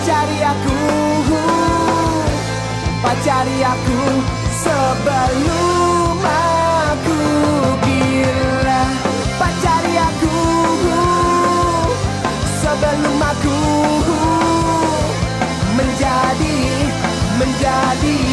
Pacari aku. Pacari aku Sebelum aku gila. Pacari aku Sebelum aku Menjadi Menjadi.